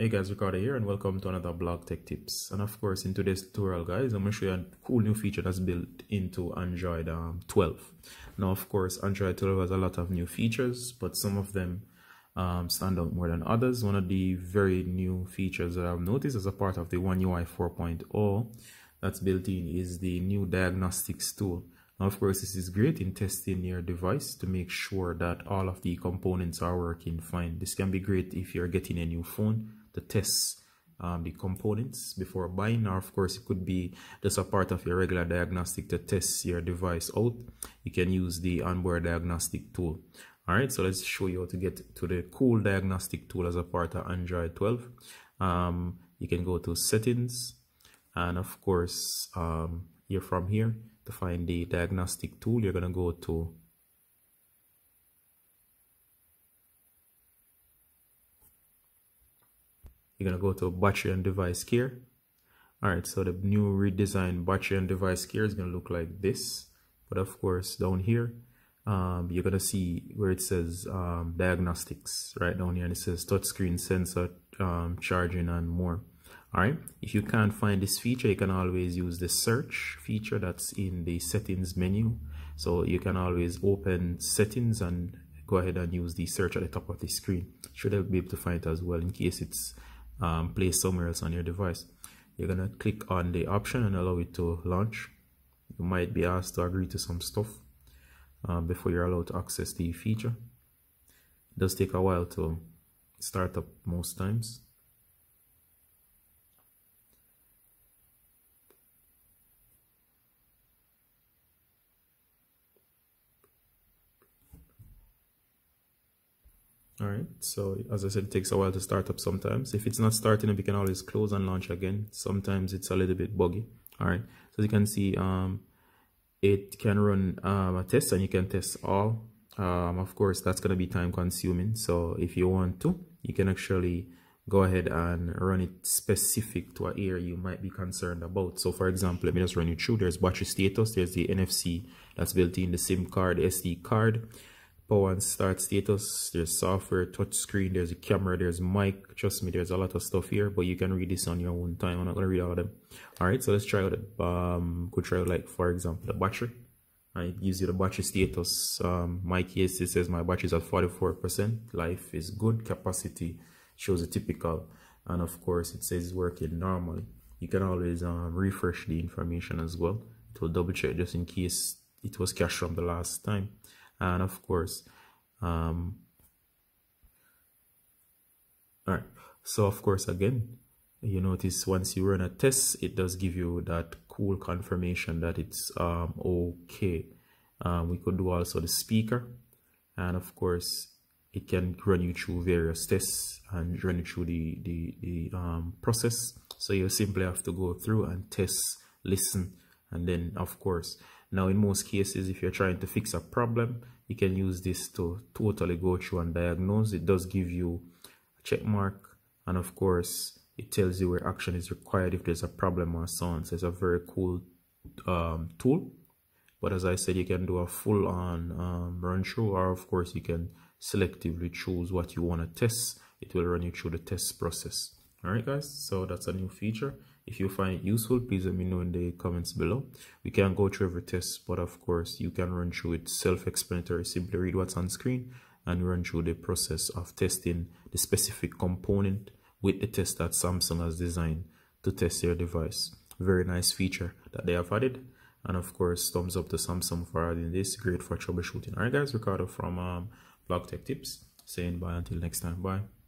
Hey guys, Ricardo here and welcome to another blog tech tips. And of course, in today's tutorial guys, I'm going to show you a cool new feature that's built into Android um, 12. Now, of course, Android 12 has a lot of new features, but some of them um, stand out more than others. One of the very new features that I've noticed as a part of the One UI 4.0 that's built in is the new diagnostics tool. Now, of course, this is great in testing your device to make sure that all of the components are working fine. This can be great if you're getting a new phone to test um, the components before buying. Or of course it could be just a part of your regular diagnostic to test your device out. You can use the onboard diagnostic tool. All right so let's show you how to get to the cool diagnostic tool as a part of android 12 um, you can go to settings and of course um, you're from here to find the diagnostic tool. You're going to go to you're going to go to battery and device care all right so the new redesigned battery and device care is going to look like this. But of course down here um, you're going to see where it says um, diagnostics right? Down here and it says touchscreen sensor um, charging and more. All right if you can't find this feature you can always use the search feature that's in the settings menu. So you can always open settings and go ahead and use the search at the top of the screen. Should be able to find it as well in case it's um, somewhere else on your device. You're gonna click on the option and allow it to launch. You might be asked to agree to some stuff uh, before you're allowed to access the feature. It does take a while to start up most times. All right so as i said it takes a while to start up sometimes. If it's not starting you can always close and launch again. Sometimes it's a little bit buggy. All right so you can see um it can run um, a test and you can test all. Um, of course that's going to be time consuming. So if you want to you can actually go ahead and run it specific to an area you might be concerned about. So for example let me just run you through. There's battery status there's the nfc that's built in the sim card sd card power and start status there's software touch screen there's a camera there's mic. Trust me there's a lot of stuff here but you can read this on your own time. I'm not to read all of them. All right so let's try out the um could try out like for example the battery. And it gives you the battery status um my case it says my battery is at 44 percent life is good capacity shows a typical and of course it says it's working normally. You can always um, refresh the information as well will double check just in case it was cached from the last time and of course um all right. So of course again you notice once you run a test it does give you that cool confirmation that it's um okay. Um, we could do also the speaker. And of course it can run you through various tests and run you through the the, the um, process. So you simply have to go through and test listen and then of course now in most cases if you're trying to fix a problem you can use this to totally go through and diagnose. It does give you a check mark and of course it tells you where action is required if there's a problem or so on. So it's a very cool um, tool. But as I said you can do a full on um, run through or of course you can selectively choose what you want to test. It will run you through the test process. All right guys so that's a new feature if you find useful please let me know in the comments below. We can go through every test but of course you can run through it self-explanatory. Simply read what's on screen and run through the process of testing the specific component with the test that samsung has designed to test your device. Very nice feature that they have added. And of course thumbs up to samsung for adding this. Great for troubleshooting. All right guys ricardo from um, blog tech tips saying bye. Until next time. Bye